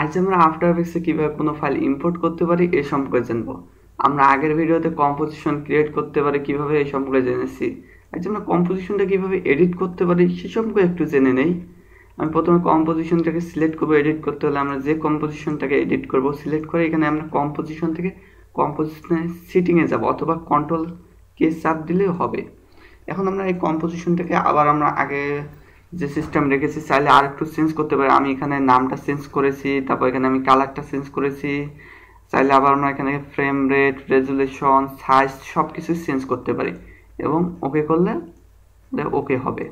আজ আমরা আফটার এফেক্টসে কীভাবে কোনো ফাইল ইম্পোর্ট করতে পারি, এ সম্পর্কে জানব। আমরা আগের ভিডিওতে কম্পোজিশন ক্রিয়েট করতে পারি, কীভাবে এই সম্পর্কে জেনেছি আজ আমরা কম্পোজিশনটা কীভাবে এডিট করতে পারি, সে সম্পর্কে একটু জেনে নেই। আমি প্রথমে কম্পোজিশনটাকে সিলেক্ট করব এডিট করতে হলে আমরা যে কম্পোজিশনটাকে এডিট করব সিলেক্ট করে এখানে আমরা কম্পোজিশন থেকে কম্পোজিশনে সিটিংয়ে যাব, অথবা কন্ট্রোল কে চাপ দিলেও হবে। এখন আমরা এই কম্পোজিশনটাকে আবার আমরা আগে যে সিস্টেম রেখেছি, চাইলে আর একটু চেঞ্জ করতে পারি। আমি এখানে নামটা চেঞ্জ করেছি, তারপর এখানে আমি কালারটা চেঞ্জ করেছি। চাইলে আবার আমরা এখানে ফ্রেম রেট রেজুলেশন সাইজ সব কিছু চেঞ্জ করতে পারি। এবং ওকে করলে ওকে হবে।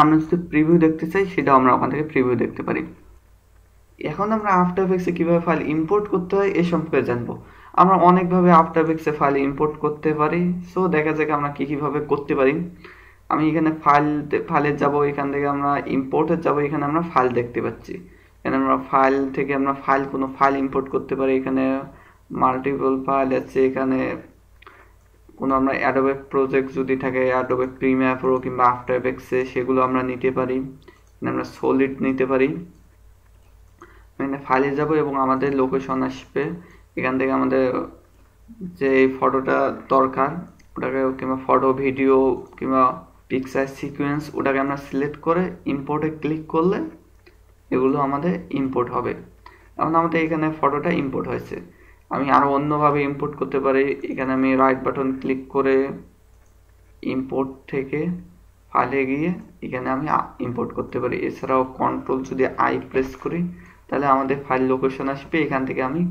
আমরা যদি প্রিভিউ দেখতে চাই, সেটাও আমরা ওখান থেকে প্রিভিউ দেখতে পারি। এখন আমরা আফটার এফেক্টসে কীভাবে ফাইল ইম্পোর্ট করতে হয়, এ সম্পর্কে জানব। আমরা অনেকভাবে আফটার এফেক্টসে ফাইল ইম্পোর্ট করতে পারি। সো দেখা যাক আমরা কী কীভাবে করতে পারি। আমি এখানে ফাইল ফাইলে যাব, এখান থেকে আমরা ইম্পোর্টে যাব, এখানে আমরা ফাইল দেখতে পাচ্ছি। এখানে আমরা ফাইল থেকে আমরা ফাইল, কোনো ফাইল ইম্পোর্ট করতে পারি। এখানে মাল্টিপল ফাইল আছে, এখানে কোনো আমরা অ্যাডোবে প্রজেক্ট যদি থাকে অ্যাডোবে প্রিমিয়ার প্রো কিংবা আফটার এফেক্টসে সেগুলো আমরা নিতে পারি। আমরা সলিড নিতে পারি। এখানে ফাইলে যাব এবং আমাদের লোকেশন আসবে। এখান থেকে আমাদের যে ফটোটা দরকার, ওটাকে কিংবা ফটো ভিডিও কিংবা পিকচার সিকোয়েন্স ওটাকে আমরা সিলেক্ট করে ইম্পোর্টে ক্লিক করলে এগুলো আমাদের ইম্পোর্ট হবে। এখন আমাদের এখানে ফটোটা ইম্পোর্ট হয়েছে। আমি আরও অন্যভাবে ইম্পোর্ট করতে পারি। এখানে আমি রাইট বাটন ক্লিক করে ইম্পোর্ট থেকে ফাইলে গিয়ে এখানে আমি ইম্পোর্ট করতে পারি। এছাড়াও কন্ট্রোল যদি আই প্রেস করি, তাহলে আমাদের ফাইল লোকেশন আসবে। এখান থেকে আমি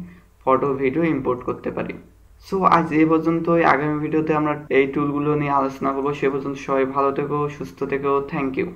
ফটো ভিডিও ইম্পোর্ট করতে পারি। সো আজ এ পর্যন্তই। আগামী ভিডিওতে আমরা এই টুলগুলো নিয়ে আলোচনা করব। সে পর্যন্ত সবাই ভালো থেকো, সুস্থ থেকো। Thank you